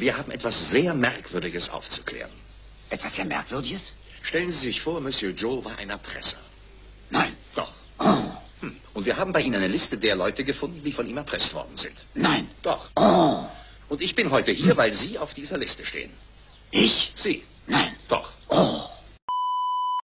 Wir haben etwas sehr Merkwürdiges aufzuklären. Etwas sehr Merkwürdiges? Stellen Sie sich vor, Monsieur Joe war ein Erpresser. Nein. Doch. Oh, Hm. Und wir haben bei Ihnen eine Liste der Leute gefunden, die von ihm erpresst worden sind. nein. Doch. Oh, Und ich bin heute hier, weil Sie auf dieser Liste stehen. ich? Sie. Nein. Doch.